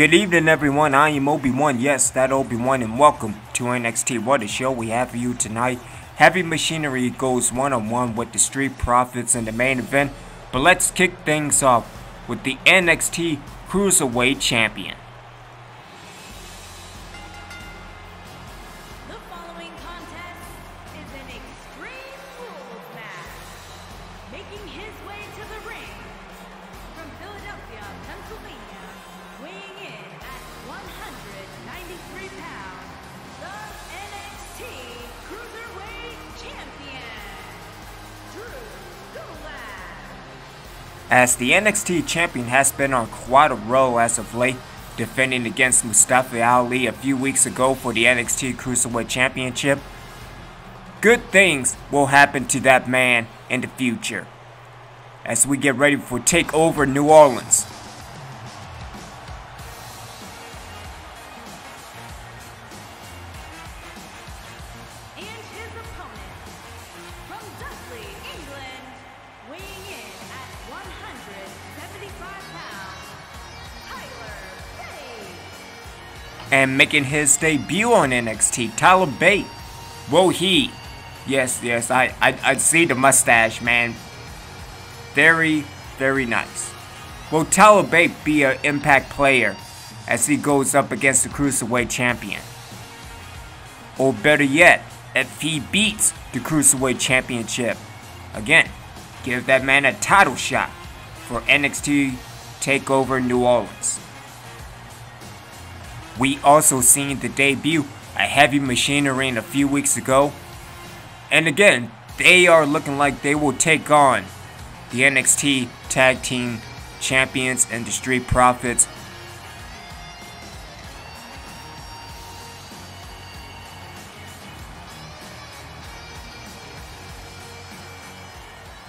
Good evening, everyone. I am Obi-Wan. Yes, that Obi-Wan, and welcome to NXT. What a show we have for you tonight. Heavy Machinery goes one-on-one with the Street Profits in the main event. But let's kick things off with the NXT Cruiserweight Champion. As the NXT champion has been on quite a roll as of late, defending against Mustafa Ali a few weeks ago for the NXT Cruiserweight Championship, good things will happen to that man in the future. As we get ready for TakeOver New Orleans. And his opponent from Dudley, England, weighing in at 175 pounds, Tyler Bate. And making his debut on NXT, Tyler Bate. Whoa, he. Yes, yes, I, I, I see the mustache, man. Very, very nice. Will Tyler Bate be an impact player as he goes up against the Cruiserweight Champion? Or better yet, if he beats the Cruiserweight Championship, again, give that man a title shot for NXT TakeOver New Orleans. We also seen the debut of Heavy Machinery a few weeks ago. And again, they are looking like they will take on the NXT Tag Team Champions and the Street Profits.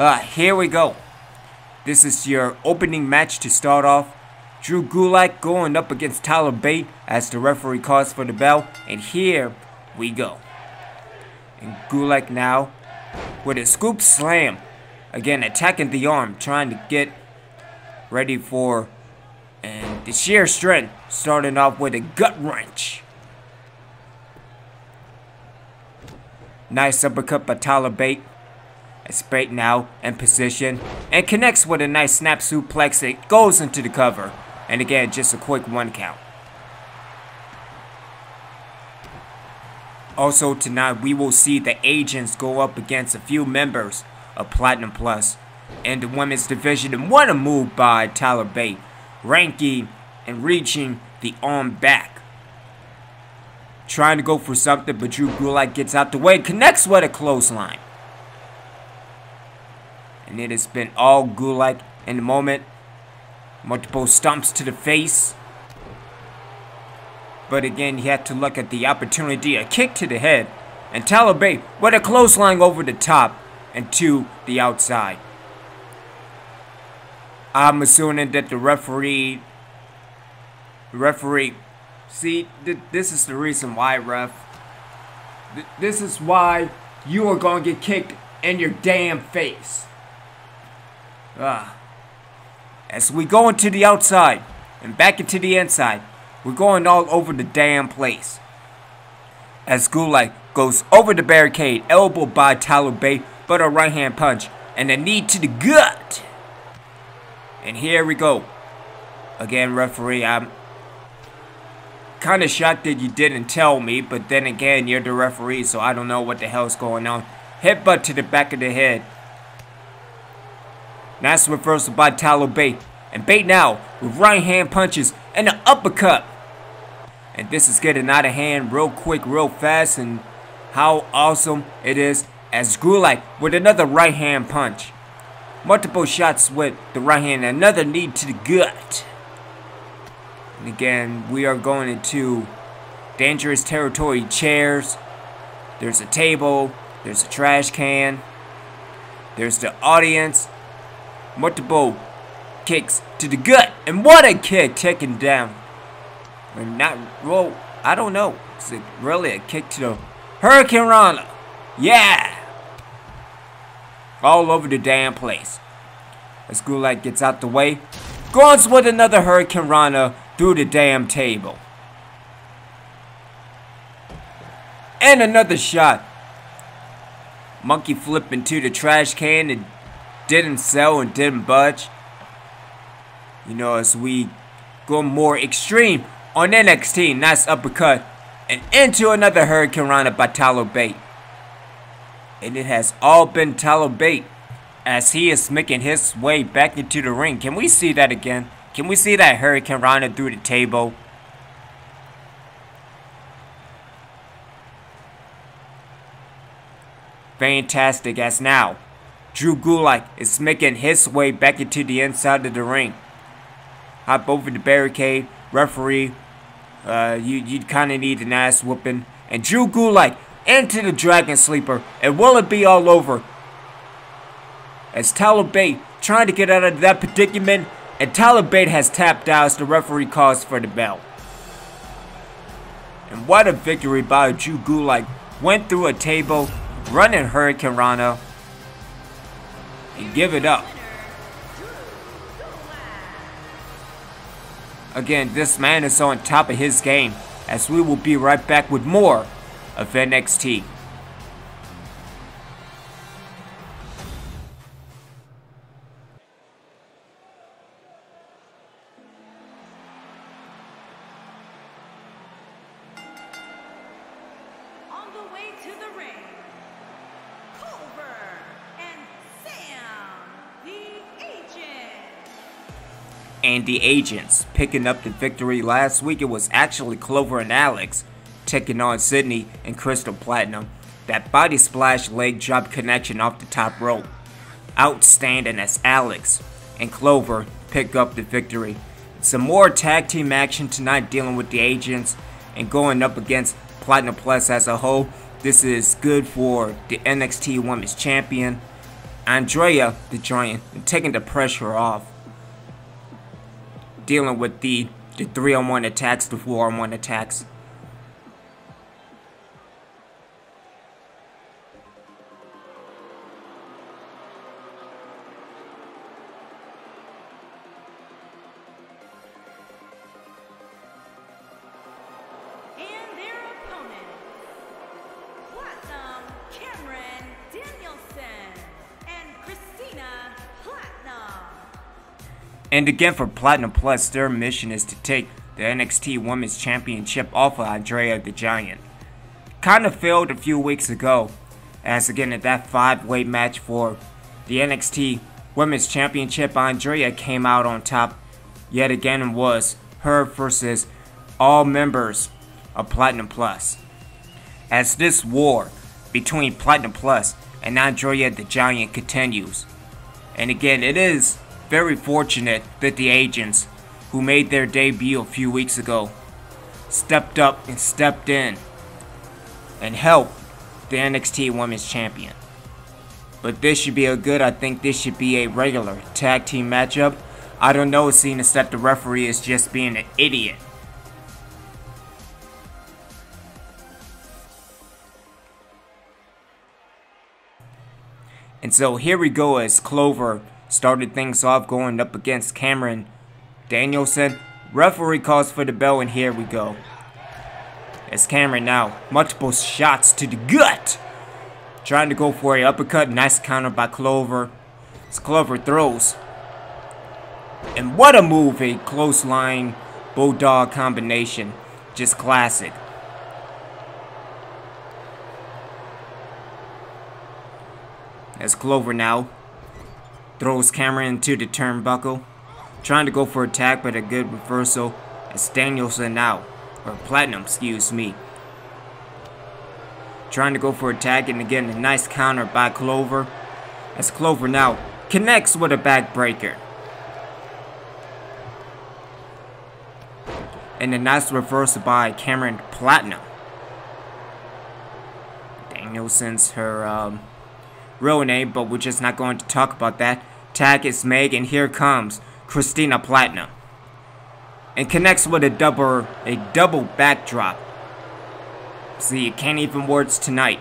Ah, here we go. This is your opening match to start off. Drew Gulak going up against Tyler Bate as the referee calls for the bell. And here we go. And Gulak now with a scoop slam. Again, attacking the arm, trying to get ready for. And the sheer strength starting off with a gut wrench. Nice uppercut by Tyler Bate. As Bate now in position and connects with a nice snap suplex It goes into the cover. And again, just a quick one count. Also tonight, we will see the agents go up against a few members of Platinum Plus in the women's division. And what a move by Tyler Bate, ranking and reaching the arm back. Trying to go for something, but Drew Gulak gets out the way, connects with a clothesline. And it has been all Gulak in the moment. Multiple stomps to the face. But again, he had to look at the opportunity. A kick to the head. And Bate with a clothesline over the top and to the outside. I'm assuming that the referee. Referee. See, th this is the reason why, ref. Th this is why you are going to get kicked in your damn face. Ah. As we go into the outside and back into the inside, we're going all over the damn place. As Gulak goes over the barricade, elbow by Tyler Bate, but a right hand punch and a knee to the gut. And here we go. Again, referee, I'm kind of shocked that you didn't tell me, but then again, you're the referee, so I don't know what the hell's going on. Headbutt to the back of the head. Nice reversal by Tyler Bate. And Bate now with right hand punches and an uppercut. And this is getting out of hand real quick, real fast. And how awesome it is as Gulak with another right hand punch. Multiple shots with the right hand. Another knee to the gut. And again, we are going into dangerous territory. Chairs. There's a table. There's a trash can. There's the audience multiple kicks to the gut. And what a kick taken down. Or not, well, I don't know. Is it really a kick to the Hurricanrana? Yeah! All over the damn place. As Gulak gets out the way. Goes with another Hurricanrana through the damn table. And another shot. Monkey flipping to the trash can and didn't sell and didn't budge. You know, as we go more extreme on NXT, nice uppercut. And into another Hurricanrana by Tyler Bate. And it has all been Tyler Bate as he is making his way back into the ring. Can we see that again? Can we see that Hurricane Hurricanrana through the table? Fantastic as now. Drew Gulak is making his way back into the inside of the ring. Hop over the barricade. Referee, uh, you, you kind of need an ass whooping. And Drew Gulak into the Dragon Sleeper. And will it be all over? As Tyler Bate trying to get out of that predicament. And Tyler Bate has tapped out as the referee calls for the bell. And what a victory by Drew Gulak. Went through a table running Hurricanrana and give it up. Again, this man is on top of his game as we will be right back with more of NXT. On the way to the ring, and the agents picking up the victory last week. It was actually Clover and Alex taking on Sydney and Crystal Platinum. That body splash leg drop connection off the top rope. Outstanding as Alex and Clover pick up the victory. Some more tag team action tonight dealing with the agents and going up against Platinum Plus as a whole. This is good for the NXT Women's Champion, Andrea the Giant, and taking the pressure off dealing with the the three on one attacks, the four on one attacks. And again for Platinum Plus, their mission is to take the NXT Women's Championship off of Andrea the Giant. Kind of failed a few weeks ago, as again at that five-way match for the NXT Women's Championship, Andrea came out on top yet again and was her versus all members of Platinum Plus. As this war between Platinum Plus and Andrea the Giant continues. And again, it is very fortunate that the agents, who made their debut a few weeks ago, stepped up and stepped in and helped the NXT Women's Champion. But this should be a good, I think this should be a regular tag team matchup. I don't know, seeing as that the referee is just being an idiot. And so here we go as Clover started things off going up against Kameron Danielson. Referee calls for the bell and here we go. It's Kameron now, multiple shots to the gut. Trying to go for a uppercut, nice counter by Clover. As Clover throws. And what a move, a close line bulldog combination. Just classic. As Clover now throws Kameron into the turnbuckle, trying to go for a tag, but a good reversal. As Danielson now, or Platinum, excuse me, trying to go for a tag, and again a nice counter by Clover. As Clover now connects with a backbreaker. And a nice reversal by Kameron Platinum. Danielson's her um, real name, but we're just not going to talk about that. Tag is Meg, and here comes Christina Platinum. And connects with a double a double backdrop. See, can't even words tonight.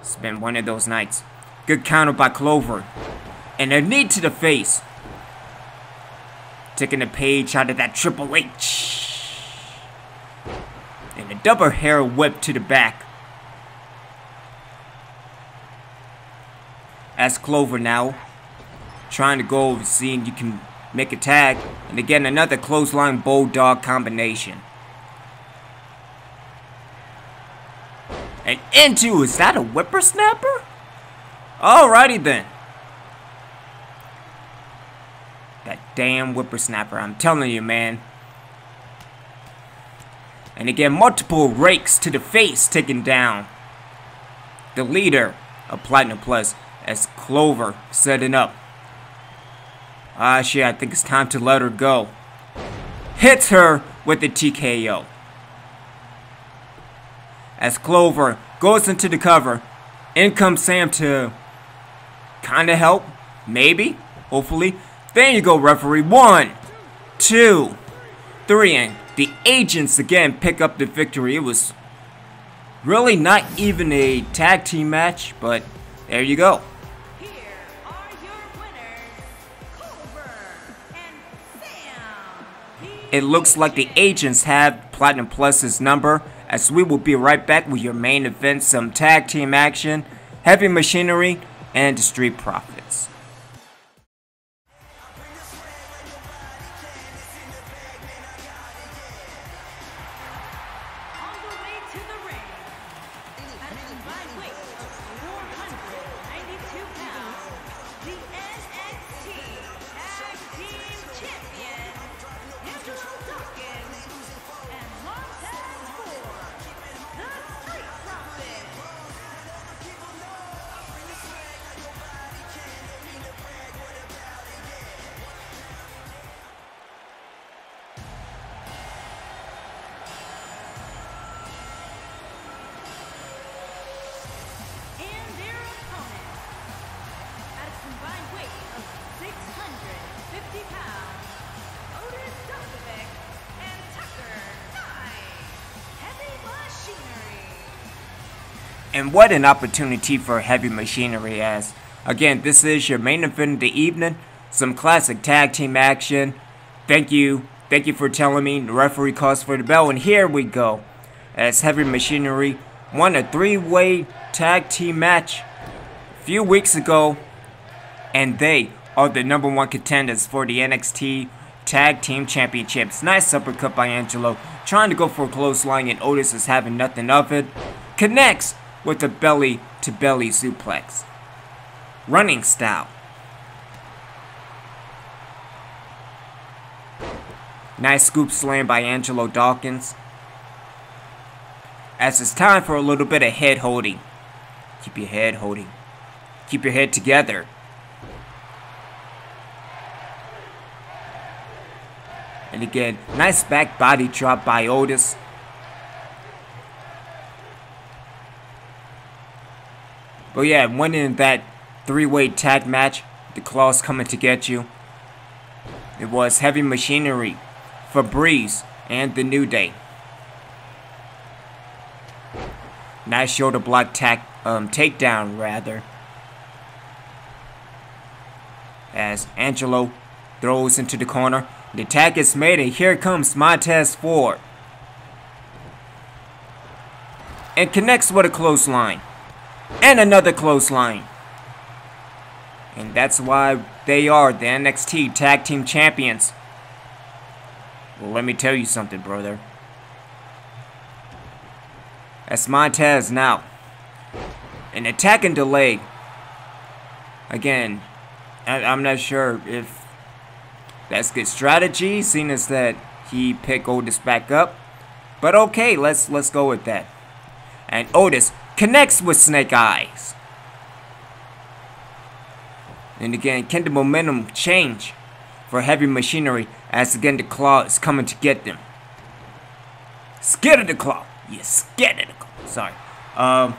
It's been one of those nights. Good counter by Clover. And a knee to the face. taking a page out of that Triple H. And a double hair whip to the back. As Clover now, trying to go over, seeing you can make a tag. And again, another clothesline bulldog combination. And into, is that a whippersnapper? Alrighty then. That damn whippersnapper, I'm telling you, man. And again, multiple rakes to the face taken down. The leader of Platinum Plus as Clover setting up. Ah, shit, I think it's time to let her go. Hits her with the TKO. As Clover goes into the cover, in comes Sam to kinda help, maybe, hopefully. There you go, referee. One, two, three, and the agents again pick up the victory. It was really not even a tag team match, but there you go. It looks like the agents have Platinum Plus's number, as we will be right back with your main event, some tag team action, heavy machinery, and Street Profits. And what an opportunity for heavy machinery as again this is your main event of the evening. Some classic tag team action. Thank you. Thank you for telling me the referee calls for the bell and here we go. As heavy machinery won a three-way tag team match a few weeks ago. And they are the number one contenders for the NXT Tag Team Championships. Nice uppercut by Angelo. Trying to go for a close line and Otis is having nothing of it. Connects with a belly to belly suplex. Running style. Nice scoop slam by Angelo Dawkins. As it's time for a little bit of head holding. Keep your head holding. Keep your head together. And again, nice back body drop by Otis. But yeah, winning that three-way tag match, the claws coming to get you. It was Heavy Machinery, Fabrice, and the New Day. Nice shoulder block um, takedown rather. As Angelo throws into the corner. The attack is made and here comes Montez Ford. And connects with a close line. And another close line. And that's why they are the NXT Tag Team Champions. Well, let me tell you something, brother. That's Montez now. An attack and delay. Again, I, I'm not sure if that's good strategy, seeing as that he picked Otis back up. But okay, let's let's go with that. And Otis connects with Snake Eyes. And again, can the momentum change for heavy machinery as again the claw is coming to get them? Scared of the claw. You scared of the claw. Sorry. Um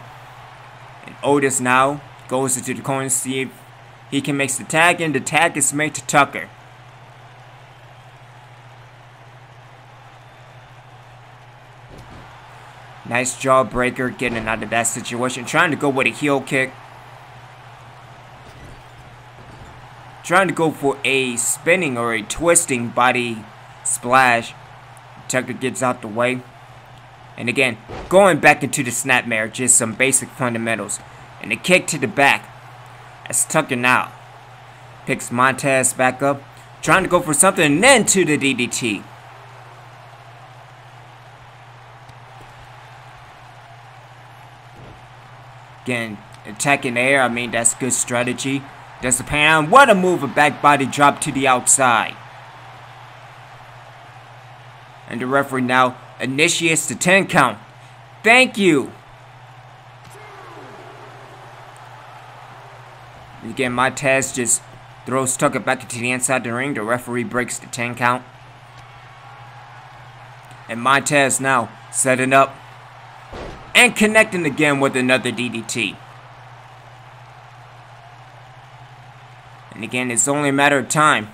and Otis now goes into the corner to see if he can make the tag and the tag is made to Tucker. Nice jawbreaker getting out of that situation. Trying to go with a heel kick. trying to go for a spinning or a twisting body splash. Tucker gets out the way. And again, going back into the snapmare, just some basic fundamentals. And a kick to the back. As Tucker now picks Montez back up, trying to go for something, and then to the DDT. Again, attacking air, I mean, that's good strategy. Does the pan, what a move, a back body drop to the outside. And the referee now initiates the 10 count. Thank you. Again, Montez just throws Tucker back into the inside the ring. The referee breaks the 10 count. And my Montez now setting up and connecting again with another DDT. And again, it's only a matter of time.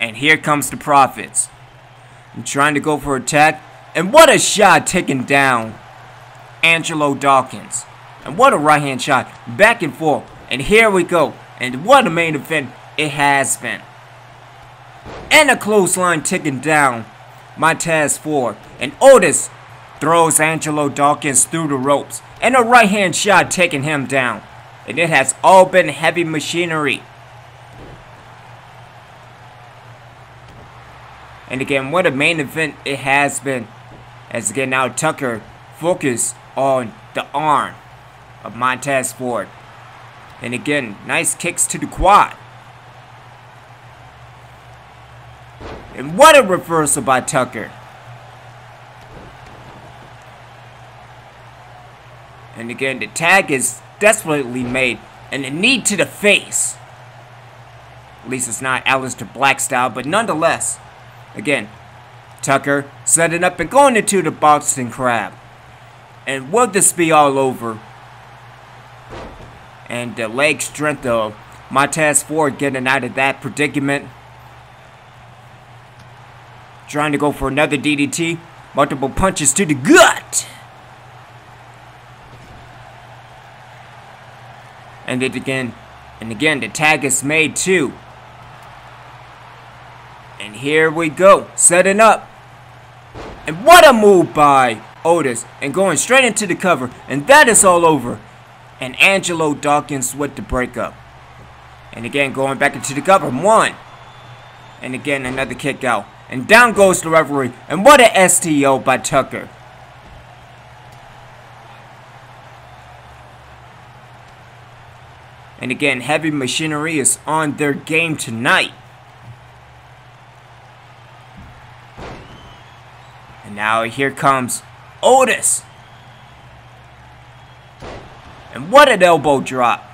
And here comes the Profits. I'm trying to go for attack. And what a shot taken down. Angelo Dawkins. And what a right hand shot. Back and forth. And here we go. And what a main event it has been. And a clothesline taken down. Montez Ford. And Otis throws Angelo Dawkins through the ropes. And a right hand shot taking him down. And it has all been heavy machinery. And again, what a main event it has been. As again now Tucker focus on the arm of Montez Ford. And again, nice kicks to the quad. And what a reversal by Tucker. And again, the tag is desperately made. And a knee to the face. At least it's not Aleister Black style, but nonetheless. Again, Tucker setting up and going into the Boston Crab. And will this be all over? And the leg strength of Montez Ford getting out of that predicament. Trying to go for another DDT. Multiple punches to the gut. And it again. And again, the tag is made too. And here we go, setting up. And what a move by Otis. And going straight into the cover. And that is all over. And Angelo Dawkins with the breakup. And again, going back into the cover. One. And again, another kick out. And down goes the referee. And what a STO by Tucker. And again, Heavy Machinery is on their game tonight. And now here comes Otis. And what an elbow drop.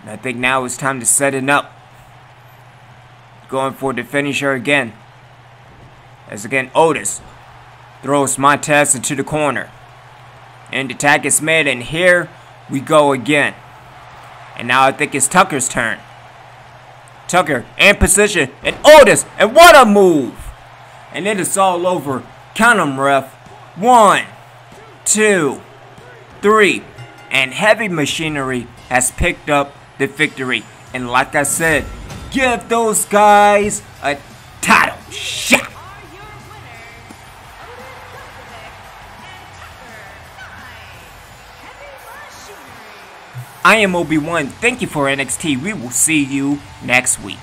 And I think now it's time to set it up. Going for the finisher again. As again, Otis throws Montez into the corner. And the tag is made, and here we go again. And now I think it's Tucker's turn. Tucker in position, and Otis, and what a move! And it is all over. Count them, ref. One, two, three. And Heavy Machinery has picked up the victory. And like I said, give those guys a title shot. I am Obi-Wan. Thank you for NXT. We will see you next week.